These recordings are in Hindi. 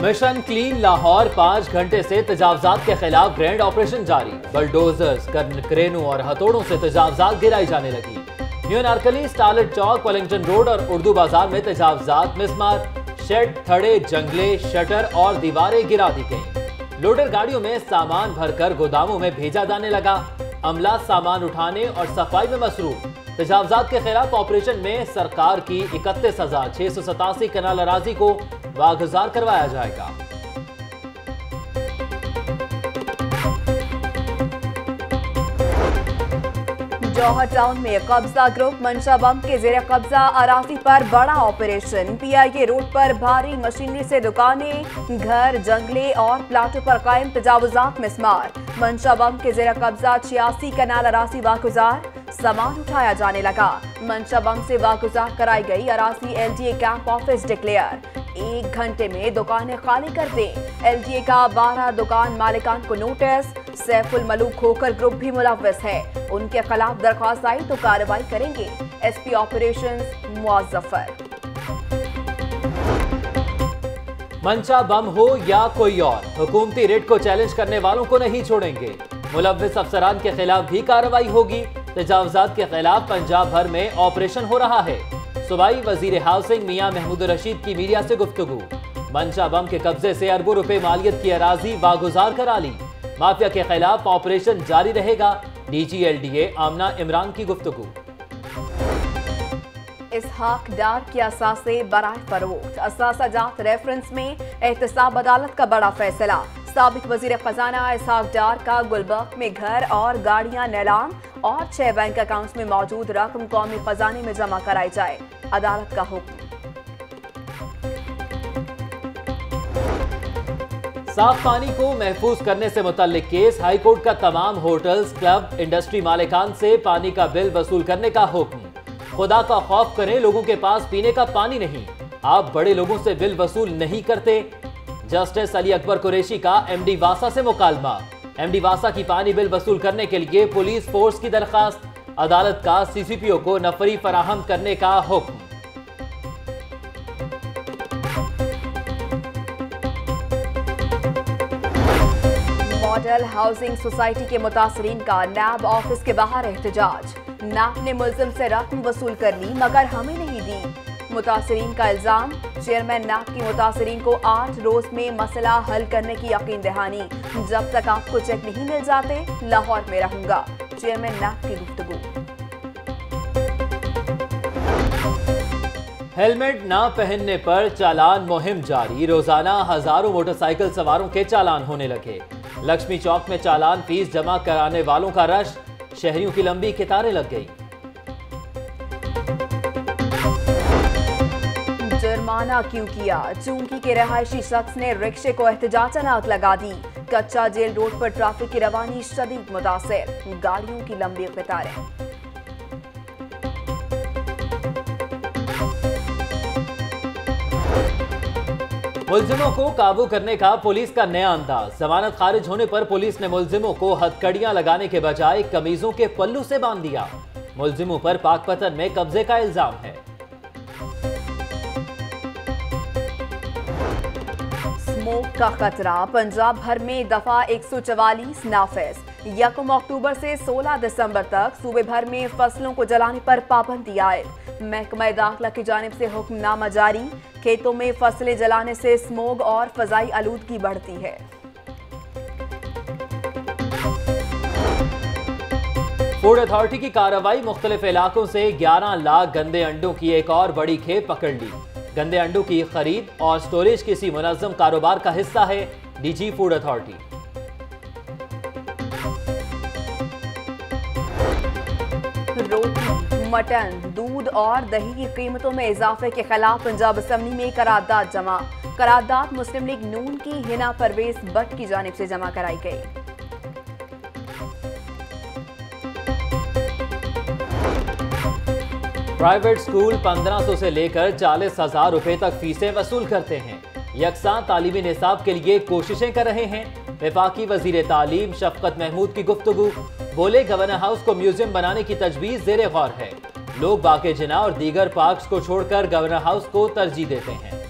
मिशन क्लीन लाहौर पाँच घंटे से तजावजात के खिलाफ ग्रैंड ऑपरेशन जारी। बलडोजर्स क्रेनों और हथौड़ों से तजावजात गिराई जाने लगी। न्यू नारकली स्टार्लेट चौक, वेलिंगटन रोड और उर्दू बाज़ार में तजावजात मिसमार। शेड, थड़े, जंगले, शटर और दीवारें गिरा दी गई। लोडर गाड़ियों में सामान भरकर गोदामों में भेजा जाने लगा। अमला सामान उठाने और सफ़ाई में मसरूफ। तजावजात के खिलाफ ऑपरेशन में सरकार की इकतीस हज़ार छह सौ सतासी कनाल अराजी को वागुजार करवाया जाएगा। जौहर टाउन में कब्जा ग्रुप मंशा बम के जेर कब्जा अराजी पर बड़ा ऑपरेशन। पीआईए रोड पर भारी मशीनरी से दुकानें, घर, जंगले और प्लाटों पर कायम तजावजात मिसमार मंशा बम के जेर कब्जा छियासी कनाल अरासी वागुजार सामान उठाया जाने लगा। मंशा बम से वागुजार कराई गई अरासी एलडीए कैंप ऑफ़िस डिक्लेयर एक घंटे में दुकानें खाली कर दें। एलडीए का 12 दुकान मालिकान को नोटिस सैफुल मलूक खोकर ग्रुप भी मुलविस है। उनके खिलाफ दरख्वास्त आई तो कार्रवाई करेंगे। एसपी ऑपरेशन मुआजफर मंशा बम हो या कोई और, हुकूमती रेट को चैलेंज करने वालों को नहीं छोड़ेंगे। मुलविस अफसरान के खिलाफ भी कार्रवाई होगी। तजावजात के खिलाफ पंजाब भर में ऑपरेशन हो रहा है। सूबाई वज़ीर हाउसिंग मियाँ महमूद रशीद की मीडिया से गुफ्तगू। मंशा बम के कब्जे से अरबों रुपए मालियत की अराजी वागुजार करा ली। माफिया के खिलाफ ऑपरेशन जारी रहेगा, डीजी एलडीए आमना इमरान की गुफ्तगू। इसहाक डार के असासे बराह फरोख्त। जात रेफरेंस में एहतसाब अदालत का बड़ा फैसला। सबक वज़ीर खजाना इसहाक डार का गुलबर्ग में घर और गाड़ियाँ नीलाम और छह बैंक अकाउंट्स में मौजूद रकम कौमी खजाने में जमा कराई जाए। अदालत का हुक्म। साफ़ पानी को महफूज करने से मुतल्लिक केस। हाईकोर्ट का तमाम होटल्स, क्लब, इंडस्ट्री मालिकान से पानी का बिल वसूल करने का हुक्म। खुदा का खौफ करें, लोगों के पास पीने का पानी नहीं। आप बड़े लोगों से बिल वसूल नहीं करते। जस्टिस अली अकबर कुरेशी का एमडी वासा से मुकालमा। एमडी वासा की पानी बिल वसूल करने के लिए पुलिस फोर्स की दरखास्त। अदालत का सीसीपीओ को नफरी फराहम करने का हुक्म। मॉडल हाउसिंग सोसाइटी के मुतासरीन का नैब ऑफ़िस के बाहर एहतजाज। नैब ने मुलजिम से रकम वसूल कर ली, मगर हमें नहीं दी। मुतासरीन का इल्ज़ाम। चेयरमैन नैब की मुतासरीन को आठ रोज में मसला हल करने की यकीन दहानी। जब तक आपको चेक नहीं मिल जाते, लाहौर में रहूँगा। चेयरमैन नैब की गुफ्तगू। हेलमेट ना पहनने पर चालान मुहिम जारी। रोज़ाना हज़ारों मोटरसाइकिल सवारों के चालान होने लगे। लक्ष्मी चौक में चालान फ़ीस जमा कराने वालों का रश। शहरियों की लंबी कितारें लग गई। जुर्माना क्यों किया? चूँकि के रहायशी शख्स ने रिक्शे को एहतजाजन आग लगा दी। कच्चा जेल रोड पर ट्रैफ़िक की रवानी शदीद मुतासर। गाड़ियों की लंबी कतारें। मुलजिमों को काबू करने का पुलिस का नया अंदाज। जमानत खारिज होने पर पुलिस ने मुलजिमों को हथकड़ियाँ लगाने के बजाय कमीजों के पल्लू से बाँध दिया। मुलजिमों पर पाकपतन में कब्जे का इल्ज़ाम है। स्मोक का खतरा पंजाब भर में दफ़ा 144 नाफिज। यकम अक्टूबर से 16 दिसंबर तक सूबे भर में फ़सलों को जलाने पर पाबंदी आयद महकमा दाखिला की जानब से हुक्मनामा जारी। खेतों में फ़सलें जलाने से स्मोग और फजाई आलूदगी बढ़ती है। फ़ूड अथॉरिटी की कार्रवाई मुख्तलिफ़ इलाकों से 11 लाख गंदे अंडों की एक और बड़ी खेप पकड़ ली। गंदे अंडों की खरीद और स्टोरेज किसी मुनजम कारोबार का हिस्सा है डीजी फ़ूड अथॉरिटी रोटी, मटन, दूध और दही की कीमतों में इजाफे के खिलाफ पंजाब असम्बली में करारदाद जमा। करारदाद मुस्लिम लीग नून की हिना परवेज भट्ट की जानब से जमा कराई गई। प्राइवेट स्कूल 1500 से लेकर चालीस हज़ार रुपए तक फीसें वसूल करते हैं। यकसा तालीमी निसाब के लिए कोशिशें कर रहे हैं। विफाकी वज़ीर तालीम शफकत महमूद की गुफ्तु बोले, गवर्नर हाउस को म्यूज़ियम बनाने की तजवीज़ जेर गौर है। लोग बाके जना और दीगर पार्क को छोड़कर गवर्नर हाउस को तरजीह देते हैं।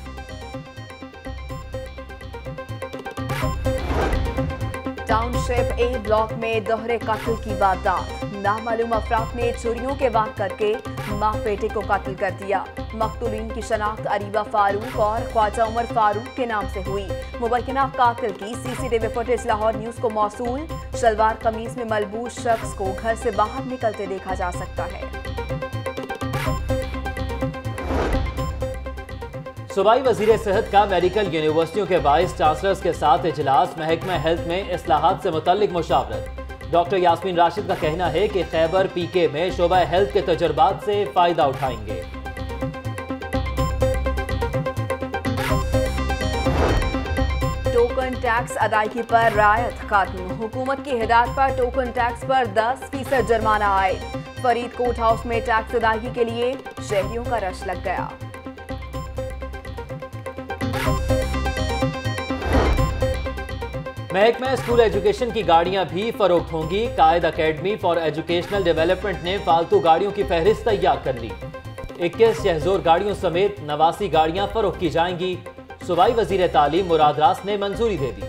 टाउनशिप ए ब्लॉक में दोहरे कत्ल की वारदात। नामालूम अफराद ने चोरियों के वार करके माँ बेटे को कत्ल कर दिया। मकतूलिन की शनाख्त अरीबा फारूक और ख्वाजा उमर फारूक के नाम से हुई। मुबैना कातिल की सीसीटीवी फुटेज लाहौर न्यूज़ को मौसूल। शलवार कमीज में मलबूस शख्स को घर से बाहर निकलते देखा जा सकता है। सूबाई वज़ीर सेहत का मेडिकल यूनिवर्सिटियों के वाइस चांसलर्स के साथ इजलास, महकमा हेल्थ में असलाहत से मुतलिक मुशावरत। डॉक्टर यासमीन राशिद का कहना है कि खैबर पीके में शोबा हेल्थ के तजर्बात से फ़ायदा उठाएँगे। टोकन टैक्स अदायगी पर रायत खत्म। हुकूमत की हिदायत पर टोकन टैक्स पर 10 फ़ीसद जुर्माना आए। फरीदकोट हाउस में टैक्स अदायगी के लिए शहरियों का रश लग गया। महकमा स्कूल एजुकेशन की गाड़ियाँ भी फरोख्त होंगी। Quaid academy for educational development ने फालतू गाड़ियों की फहरिस्त तैयार कर ली। इक्कीस शहजोर गाड़ियों समेत नवासी गाड़ियाँ फरोख्त की जाएँगी। सूबाई वज़ीर तालीम मुराद रास ने मंजूरी दे दी।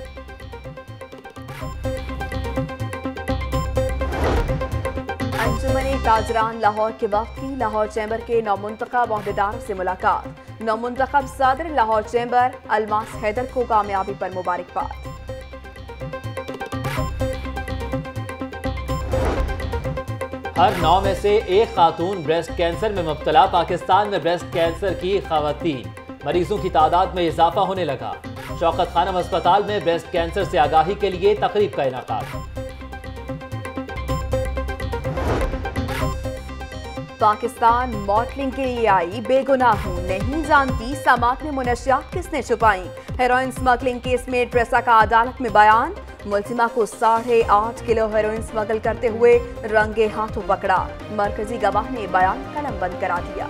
अंजुमन ताजरान लाहौर के वक्त की लाहौर चैम्बर के नौमुंतखब अहदेदारों से मुलाकात। नौमुंतखब सदर लाहौर चैम्बर अलमास हैदर को कामयाबी पर मुबारकबाद। हर नौ में से एक खातून ब्रेस्ट कैंसर में मुबतला पाकिस्तान में ब्रेस्ट कैंसर की खातन मरीजों की तादाद में इजाफा होने लगा। शौकत खानम अस्पताल में ब्रेस्ट कैंसर से आगाही के लिए तकरीब का इनका। पाकिस्तान मॉडलिंग के लिए आई बेगुनाह। हूँ नहीं जानती समात में मुनशियात किसने छुपाई। हेरोइन स्मगलिंग केस में ट्रेसा का अदालत में बयान। मुलजिमा को साढ़े आठ किलो हेरोइन स्मगल करते हुए रंगे हाथों पकड़ा। मरकजी गवाह ने बयान कलम बंद करा दिया।